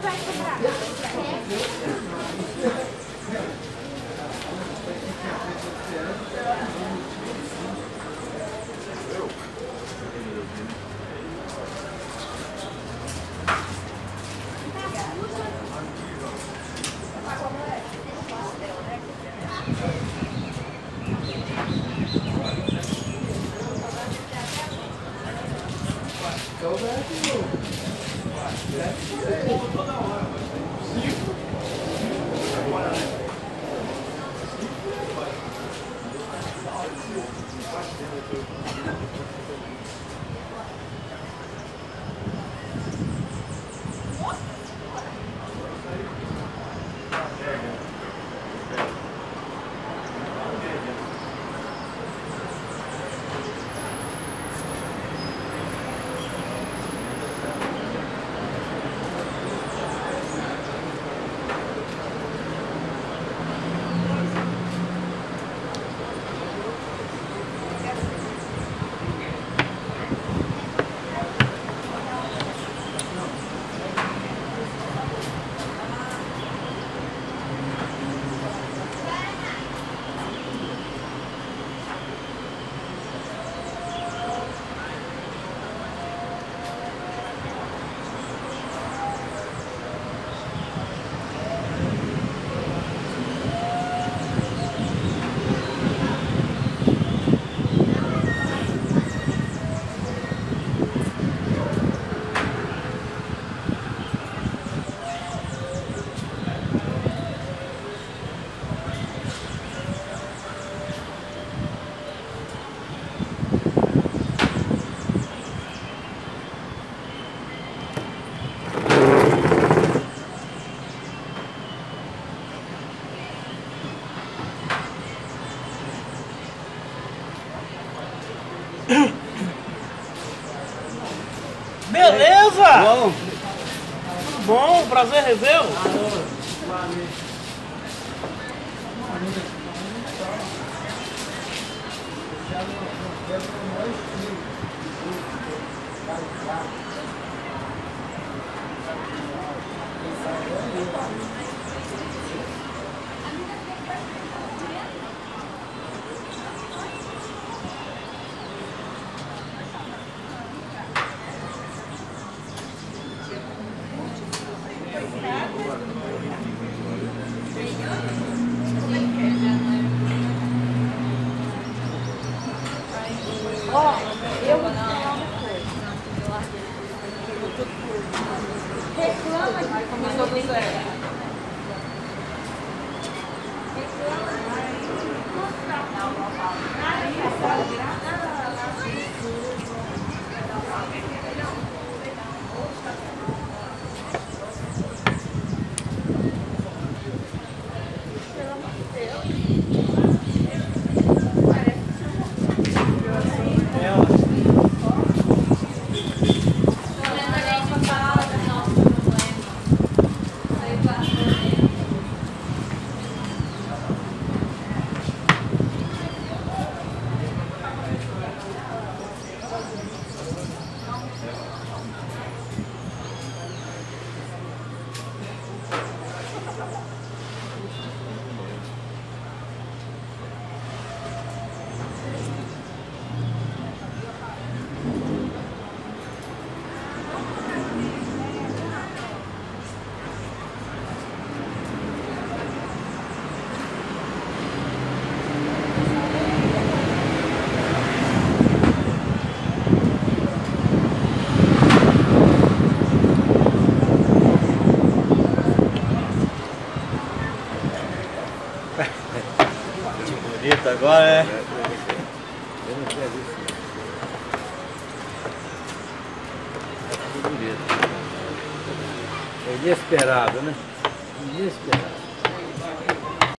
vai comprar. Go back to you. That's it. Beleza? Bom, Tudo bom? Prazer. Começou bonito agora, é. Eu não isso. Bonito. É inesperado, né? Inesperado.